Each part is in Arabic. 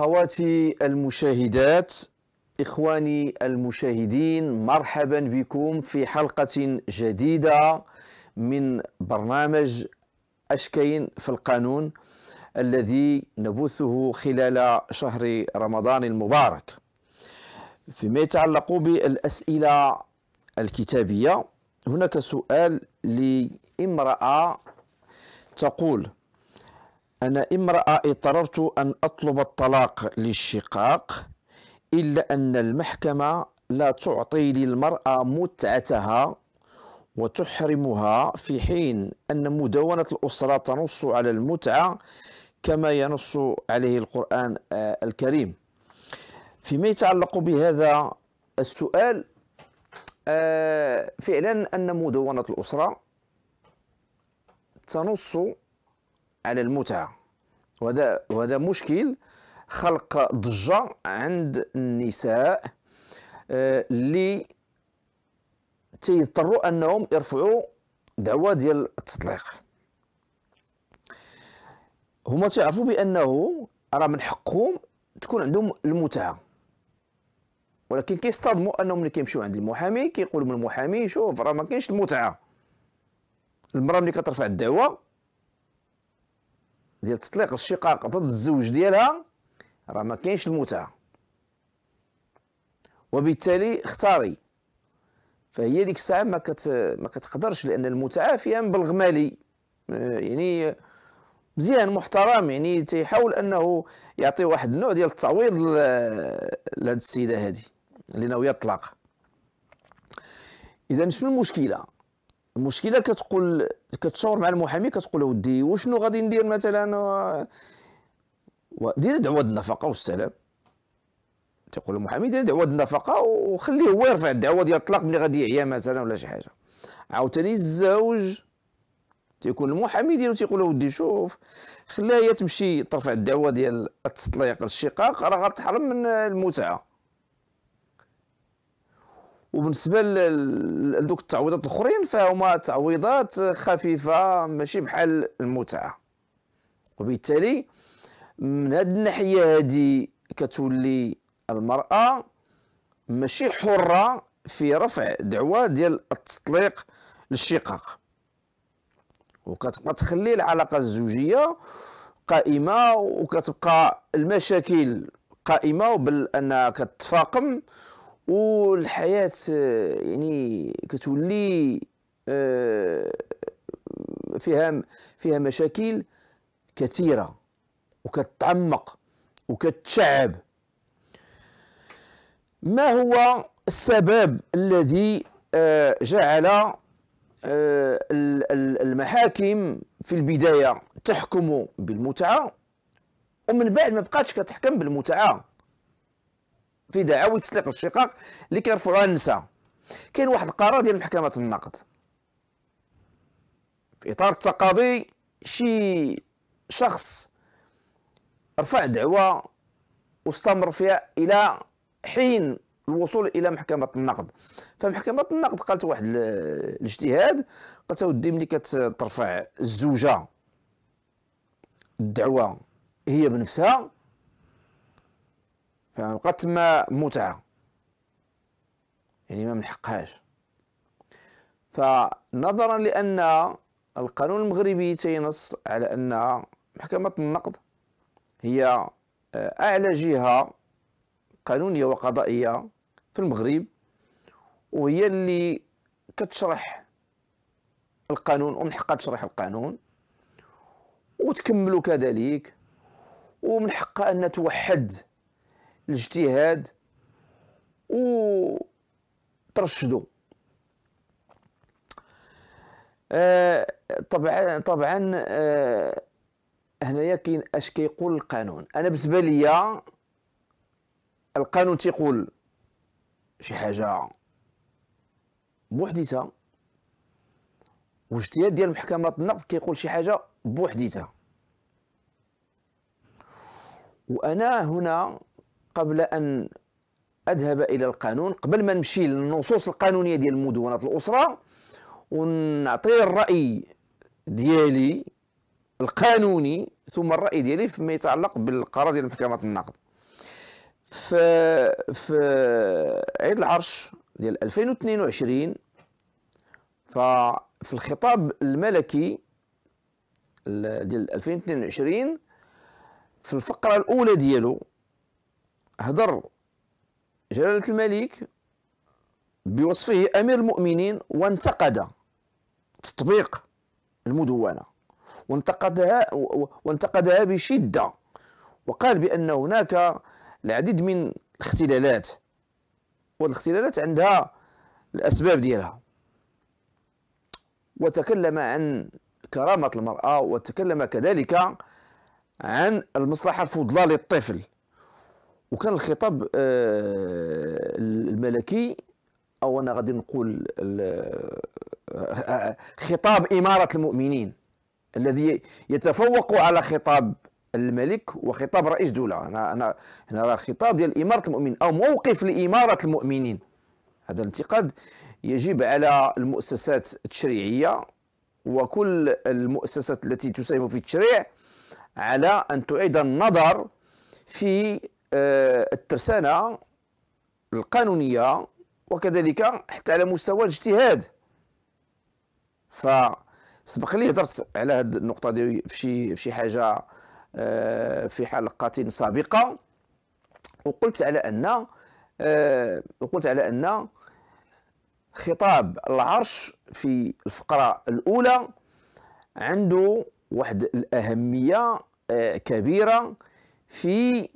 أخواتي المشاهدات إخواني المشاهدين مرحبا بكم في حلقة جديدة من برنامج أشكين في القانون الذي نبثه خلال شهر رمضان المبارك. فيما يتعلق بالأسئلة الكتابية هناك سؤال لامرأة تقول أنا امرأة اضطررت أن أطلب الطلاق للشقاق إلا أن المحكمة لا تعطي للمرأة متعتها وتحرمها في حين أن مدونة الأسرة تنص على المتعة كما ينص عليه القرآن آه، الكريم. فيما يتعلق بهذا السؤال آه، فعلا أن مدونة الأسرة تنص على المتعة. وهذا وهذا مشكل. خلق ضجة عند النساء آه، اللي تيضطروا أنهم يرفعوا دعوة ديال التطليق. هما تعرفوا بأنه راه من حقهم تكون عندهم المتعة. ولكن كيصطدموا أنهم ملي كيمشيو عند المحامي كيقولوا من المحامي شوف راه ما كاينش المتعة. المرأة ملي كترفع الدعوة ديال تطليق الشقاق ضد الزوج ديالها راه ما كاينش المتعة. وبالتالي اختاري. فهي ديك الساعة ما كت ما كتقدرش لأن المتعة فيها مبلغ مالي. آه، يعني مزيان محترم. يعني تيحاول أنه يعطي واحد النوع ديال التعويض لهاد السيدة هذه اللي ناوية الطلاق اذا شنو المشكلة؟ المشكلة كتقول كتشاور مع المحامي كتقول ودي وشنو غادي ندير مثلا؟ و... دير دعوة النفقة والسلام. تيقول المحامي دير دعوة النفقة وخليه هو يرفع الدعوة ديال الطلاق ملي غادي يعيا مثلا ولا شي حاجة. عاوتاني الزوج تيكون المحامي ديالو تيقول ودي شوف خليها هي تمشي ترفع الدعوة ديال التطليق الشقاق راه غتحرم من المتعة. وبالنسبة لدوك التعويضات الأخرين فهما تعويضات خفيفة ماشي بحال المتعة. وبالتالي من هذه الناحية هذه كتولي المرأة ماشي حرة في رفع دعوة ديال التطليق للشقاق. وكتبقى تخلي العلاقة الزوجية قائمة وكتبقى المشاكل قائمة بانها كتفاقم والحياة يعني كتولي آه، فيها فيها مشاكل كثيرة وكتعمق وكتشعب. ما هو السبب الذي آه، جعل آه، المحاكم في البداية تحكم بالمتعة ومن بعد ما بقاتش كتحكم بالمتعة؟ في دعاوى تسليق الشقاق اللي كيرفعوها النساء كاين واحد القرار ديال محكمة النقد. في إطار التقاضي شي شخص رفع دعوى واستمر فيها إلى حين الوصول إلى محكمة النقد. فمحكمة النقد قالت واحد الاجتهاد قالت ودي ملي كترفع الزوجة الدعوة هي بنفسها فبقات تما متعة. يعني ما من حقهاش فنظرا لأن القانون المغربي تينص على أن محكمة النقد هي آه، أعلى جهة قانونية وقضائية في المغرب وهي اللي كتشرح القانون ومن حقها تشرح القانون وتكملوا كذلك ومن حقها أن توحد الاجتهاد وترشدوا آه طبعا طبعا آه هنايا كاين اش كيقول القانون. أنا بالنسبة ليا القانون تيقول شي حاجة بوحديتها واجتهاد ديال محكمة النقد كيقول شي حاجة بوحديتها. وأنا هنا قبل أن أذهب إلى القانون قبل ما نمشي للنصوص القانونية ديال مدونة الأسرة ونعطي الرأي ديالي القانوني ثم الرأي ديالي فيما يتعلق بالقرار ديال محكمة النقد. في في عيد العرش ديال 2022 ففي الخطاب الملكي ديال 2022 في الفقرة الأولى ديالو هضر جلالة الملك بوصفه أمير المؤمنين وانتقد تطبيق المدونة وانتقدها وانتقدها بشدة وقال بأن هناك العديد من الاختلالات والاختلالات عندها الأسباب ديالها. وتكلم عن كرامة المرأة وتكلم كذلك عن المصلحة الفضلى للطفل. وكان الخطاب آه، الملكي أو أنا غادي نقول خطاب إمارة المؤمنين الذي يتفوق على خطاب الملك وخطاب رئيس دولة. أنا أنا هنا خطاب ديال إمارة المؤمنين أو موقف لإمارة المؤمنين. هذا الانتقاد يجب على المؤسسات التشريعية وكل المؤسسات التي تساهم في التشريع على أن تعيد النظر في آه، الترسانة القانونية وكذلك حتى على مستوى الاجتهاد. فسبق لي هضرت على هذه النقطة دي في شي في شي حاجة آه، في حلقات سابقة وقلت على أن آه، وقلت على أن خطاب العرش في الفقرة الأولى عنده واحد الأهمية آه، كبيرة في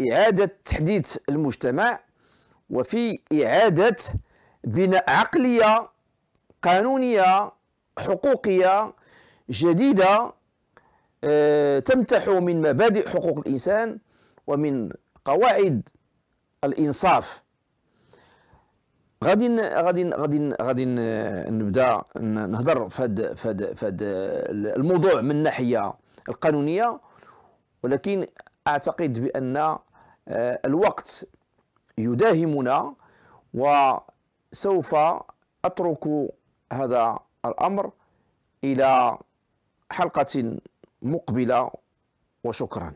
إعادة تحديث المجتمع وفي إعادة بناء عقلية قانونية حقوقية جديدة آه، تمتح من مبادئ حقوق الإنسان ومن قواعد الإنصاف. غادي غادي غادي غادي نبدأ نهضر هذا في هذا الموضوع من الناحيه القانونية ولكن أعتقد بأن آه، الوقت يداهمنا وسوف أترك هذا الأمر إلى حلقة مقبلة. وشكرا.